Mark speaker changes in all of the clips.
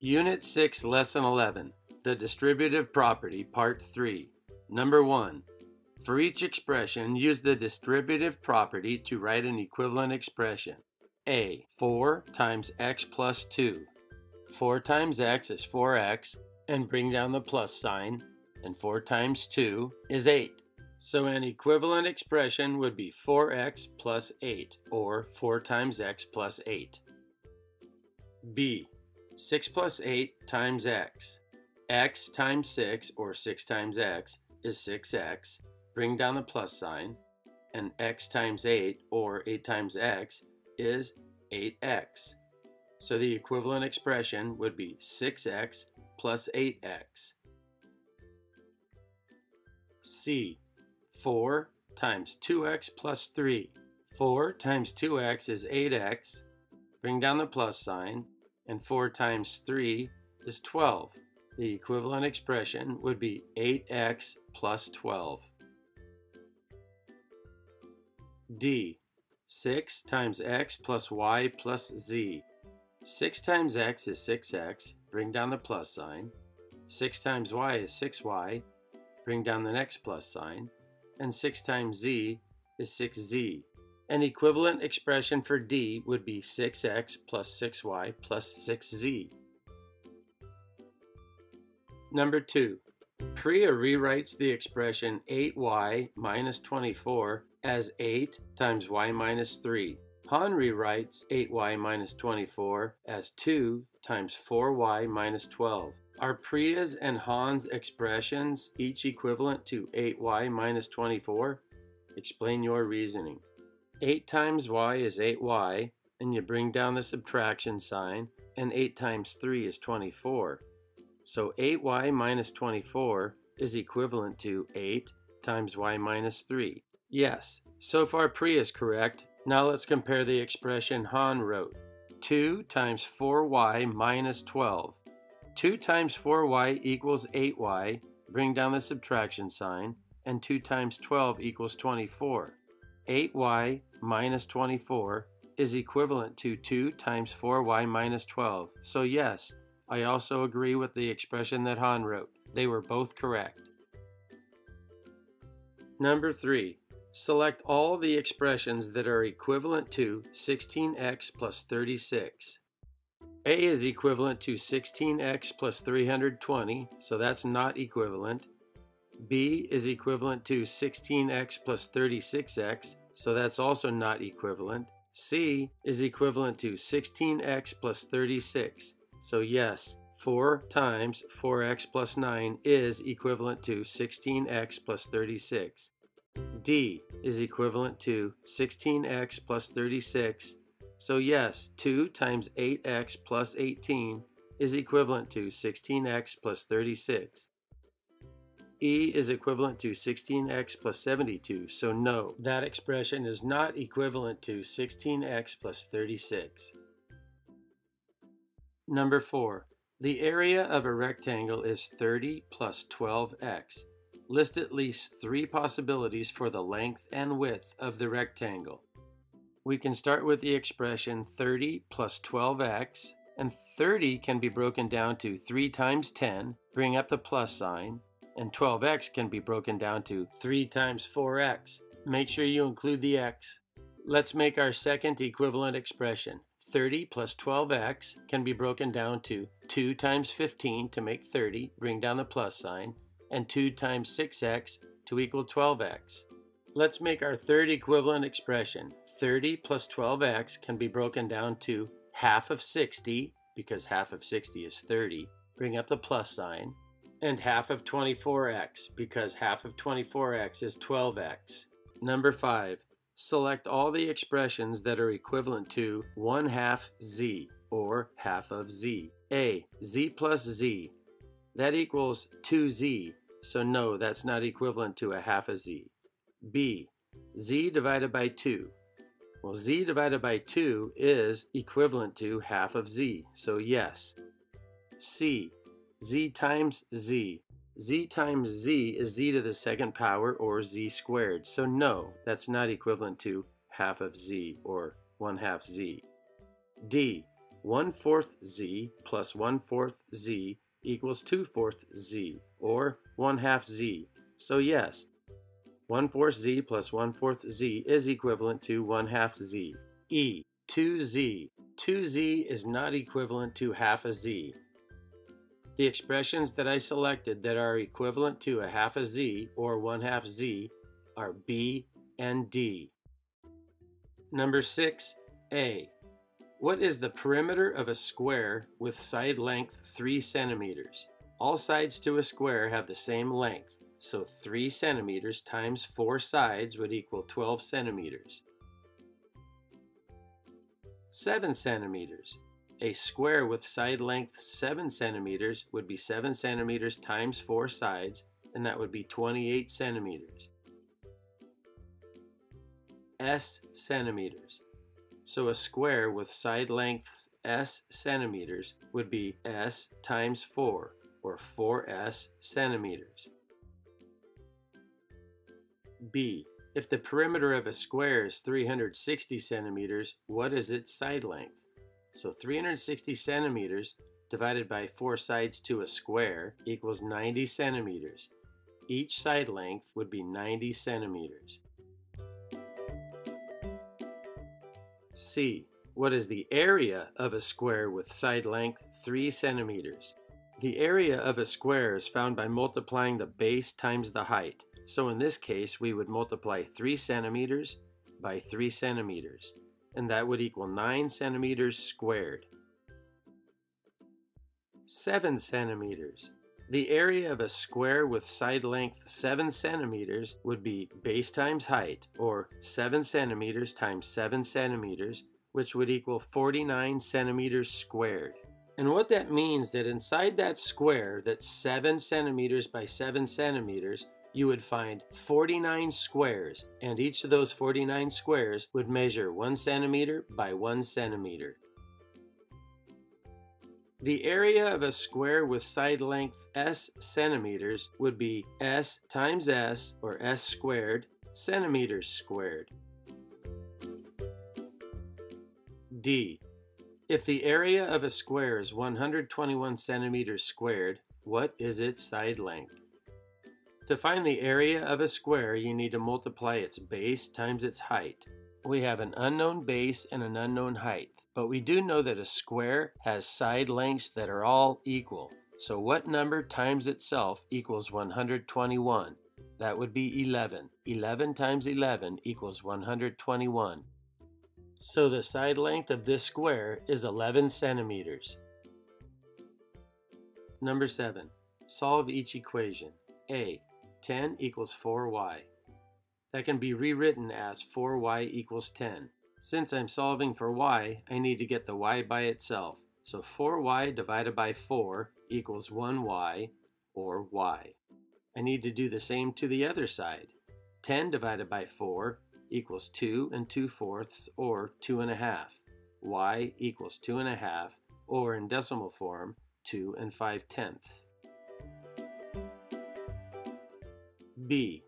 Speaker 1: Unit 6, Lesson 11, The Distributive Property, Part 3. Number 1. For each expression, use the distributive property to write an equivalent expression. A. 4 times x plus 2. 4 times x is 4x, and bring down the plus sign, and 4 times 2 is 8. So an equivalent expression would be 4x plus 8, or 4 times x plus 8. B. 6 plus 8 times x. x times 6, or 6 times x, is 6x. Bring down the plus sign. And x times 8, or 8 times x, is 8x. So the equivalent expression would be 6x plus 8x. C. 4 times 2x plus 3. 4 times 2x is 8x. Bring down the plus sign and 4 times 3 is 12. The equivalent expression would be 8x plus 12. D. 6 times x plus y plus z. 6 times x is 6x, bring down the plus sign. 6 times y is 6y, bring down the next plus sign. And 6 times z is 6z. An equivalent expression for D would be 6x plus 6y plus 6z. Number 2. Priya rewrites the expression 8y minus 24 as 8 times y minus 3. Han rewrites 8y minus 24 as 2 times 4y minus 12. Are Priya's and Han's expressions each equivalent to 8y minus 24? Explain your reasoning. 8 times y is 8y, and you bring down the subtraction sign, and 8 times 3 is 24. So 8y minus 24 is equivalent to 8 times y minus 3. Yes, so far Priya is correct. Now let's compare the expression Han wrote. 2 times 4y minus 12. 2 times 4y equals 8y, bring down the subtraction sign, and 2 times 12 equals 24. 8y minus 24 is equivalent to 2 times 4y minus 12. So yes, I also agree with the expression that Han wrote. They were both correct. Number 3. Select all the expressions that are equivalent to 16x plus 36. A is equivalent to 16x plus 320, so that's not equivalent. B is equivalent to 16x plus 36x, so that's also not equivalent. C is equivalent to 16x plus 36, so yes, 4 times 4x plus 9 is equivalent to 16x plus 36. D is equivalent to 16x plus 36, so yes, 2 times 8x plus 18 is equivalent to 16x plus 36. E is equivalent to 16x plus 72, so no, that expression is not equivalent to 16x plus 36. Number 4. The area of a rectangle is 30 plus 12x. List at least three possibilities for the length and width of the rectangle. We can start with the expression 30 plus 12x, and 30 can be broken down to 3 times 10, bring up the plus sign, and 12x can be broken down to 3 times 4x. Make sure you include the x. Let's make our second equivalent expression. 30 plus 12x can be broken down to 2 times 15 to make 30, bring down the plus sign, and 2 times 6x to equal 12x. Let's make our third equivalent expression. 30 plus 12x can be broken down to half of 60, because half of 60 is 30, bring up the plus sign, and half of 24x because half of 24x is 12x. Number 5. Select all the expressions that are equivalent to 1 half z or half of z. A. z plus z. That equals 2z, so no, that's not equivalent to a half a z. B. z divided by 2. Well, z divided by 2 is equivalent to half of z, so yes. C z times z. z times z is z to the second power or z squared. So no, that's not equivalent to half of z or 1 half z. D. 1 fourth z plus 1 fourth z equals 2 fourths z, or 1 half z. So yes, 1 fourth z plus 1 fourth z is equivalent to 1 half z. E, 2z. 2z is not equivalent to half a z. The expressions that I selected that are equivalent to a half a z or 1 half z are b and d. Number 6, a. What is the perimeter of a square with side length 3 centimeters? All sides to a square have the same length, so 3 centimeters times 4 sides would equal 12 centimeters. 7 centimeters. A square with side length 7 centimeters would be 7 centimeters times 4 sides, and that would be 28 centimeters. S centimeters. So a square with side lengths s centimeters would be s times 4, or 4s centimeters. B. If the perimeter of a square is 360 centimeters, what is its side length? So 360 centimeters divided by 4 sides to a square equals 90 centimeters. Each side length would be 90 centimeters. C. What is the area of a square with side length 3 centimeters? The area of a square is found by multiplying the base times the height. So in this case, we would multiply 3 centimeters by 3 centimeters, and that would equal 9 centimeters squared. 7 centimeters. The area of a square with side length 7 centimeters would be base times height, or 7 centimeters times 7 centimeters, which would equal 49 centimeters squared. And what that means that inside that square that's 7 centimeters by 7 centimeters, you would find 49 squares, and each of those 49 squares would measure 1 centimeter by 1 centimeter. The area of a square with side length s centimeters would be s times s, or s squared, centimeters squared. D. If the area of a square is 121 centimeters squared, what is its side length? To find the area of a square, you need to multiply its base times its height. We have an unknown base and an unknown height. But we do know that a square has side lengths that are all equal. So what number times itself equals 121? That would be 11. 11 times 11 equals 121. So the side length of this square is 11 centimeters. Number 7. Solve each equation. A. 10 equals 4y. That can be rewritten as 4y equals 10. Since I'm solving for y, I need to get the y by itself. So 4y divided by 4 equals 1y, or y. I need to do the same to the other side. 10 divided by 4 equals 2 and 2 fourths, or 2 and a half. y equals 2 and a half, or in decimal form, 2 and 5 tenths. B.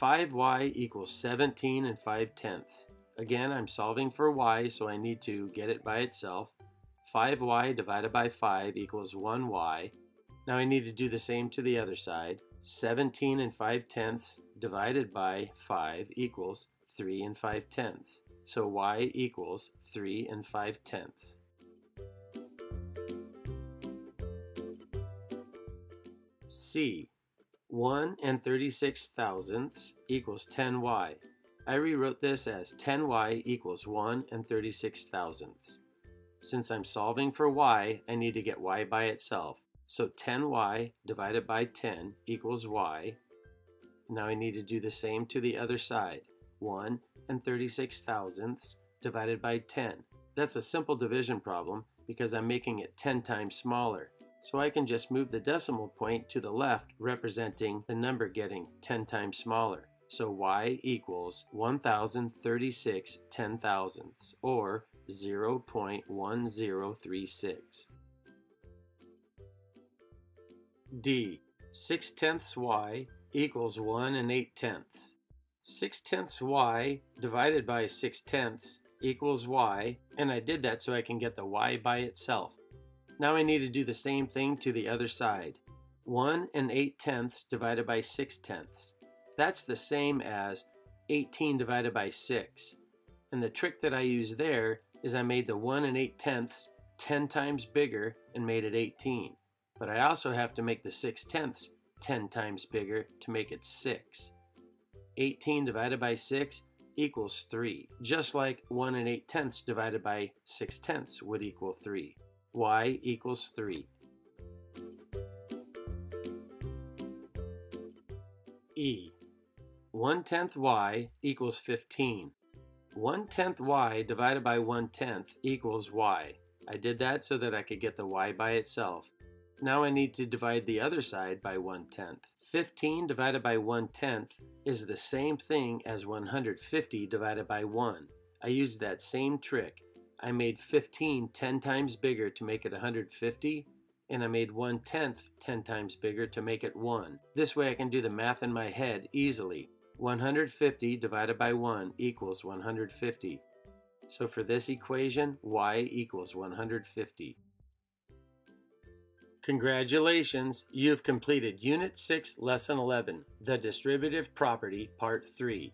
Speaker 1: 5y equals 17 and 5 tenths. Again, I'm solving for y, so I need to get it by itself. 5y divided by 5 equals 1y. Now I need to do the same to the other side. 17 and 5 tenths divided by 5 equals 3 and 5 tenths. So y equals 3 and 5 tenths. C. 1 and 36 thousandths equals 10y. I rewrote this as 10y equals 1 and 36 thousandths. Since I'm solving for y, I need to get y by itself. So 10y divided by 10 equals y. Now I need to do the same to the other side. 1 and 36 thousandths divided by 10. That's a simple division problem because I'm making it 10 times smaller. So I can just move the decimal point to the left representing the number getting 10 times smaller. So y equals 1036 ten thousandths, or 0.1036. D. 6 tenths y equals 1 and 8 tenths. 6 tenths y divided by 6 tenths equals y, and I did that so I can get the y by itself. Now I need to do the same thing to the other side. 1 and 8 tenths divided by 6 tenths. That's the same as 18 divided by 6. And the trick that I used there is I made the 1 and 8 tenths 10 times bigger and made it 18. But I also have to make the 6 tenths 10 times bigger to make it 6. 18 divided by 6 equals 3, just like 1 and 8 tenths divided by 6 tenths would equal 3. Y equals 3. E. 1 tenth y equals 15. 1 tenth y divided by 1 tenth equals y. I did that so that I could get the y by itself. Now I need to divide the other side by 1 tenth. 15 divided by 1 tenth is the same thing as 150 divided by 1. I used that same trick. I made 15 10 times bigger to make it 150, and I made 1 tenth 10 times bigger to make it 1. This way I can do the math in my head easily. 150 divided by 1 equals 150. So for this equation, y equals 150. Congratulations, you have completed Unit 6, Lesson 11, The Distributive Property, Part 3.